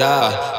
yeah.